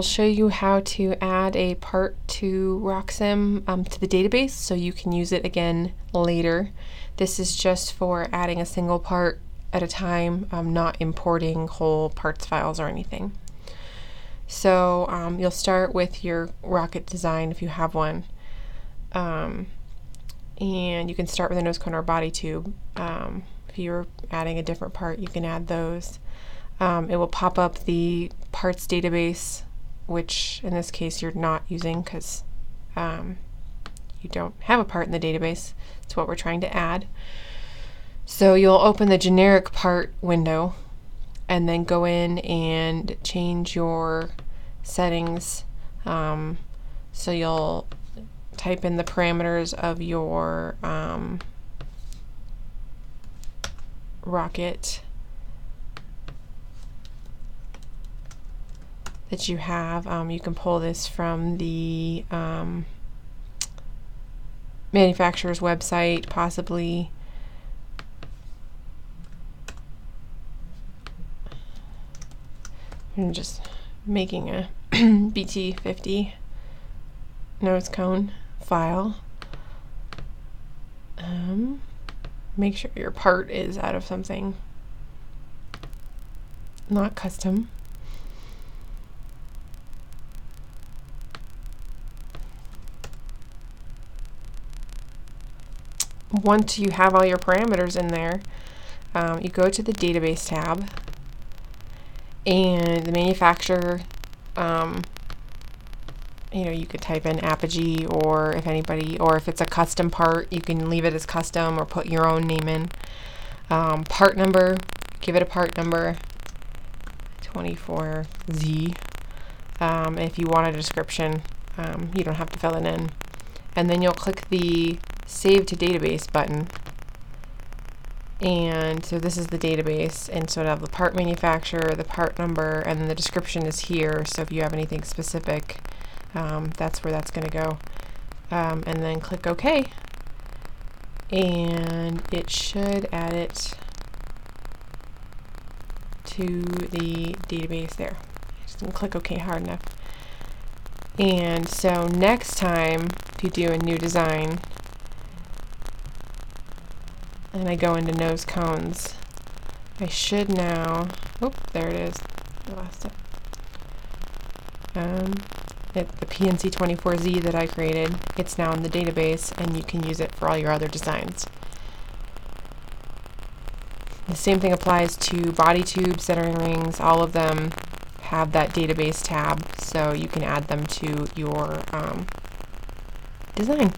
I'll show you how to add a part to RockSim um, to the database so you can use it again later. This is just for adding a single part at a time, um, not importing whole parts files or anything. So um, you'll start with your rocket design if you have one. Um, and you can start with a nose cone or body tube. Um, if you're adding a different part, you can add those. Um, it will pop up the parts database, which in this case you're not using because um, you don't have a part in the database. It's what we're trying to add. So you'll open the generic part window and then go in and change your settings. Um, so you'll type in the parameters of your um, rocket that you have. Um, you can pull this from the um, manufacturer's website, possibly. I'm just making a BT50 nose cone file. Um, make sure your part is out of something not custom. Once you have all your parameters in there, um, you go to the database tab and the manufacturer um, you know, you could type in Apogee or if anybody, or if it's a custom part, you can leave it as custom or put your own name in. Um, part number, give it a part number, 24Z. Um, if you want a description, um, you don't have to fill it in. And then you'll click the Save to Database button. And so this is the database, and so it'll have the part manufacturer, the part number, and then the description is here. So if you have anything specific, um, that's where that's going to go. Um, and then click OK. And it should add it to the database there. Just didn't click OK hard enough. And so next time, if you do a new design, and I go into nose cones, I should now, oh, there it is, I lost it. Um, it, the PNC24Z that I created, it's now in the database and you can use it for all your other designs. The same thing applies to body tubes, centering rings, all of them have that database tab so you can add them to your um, design.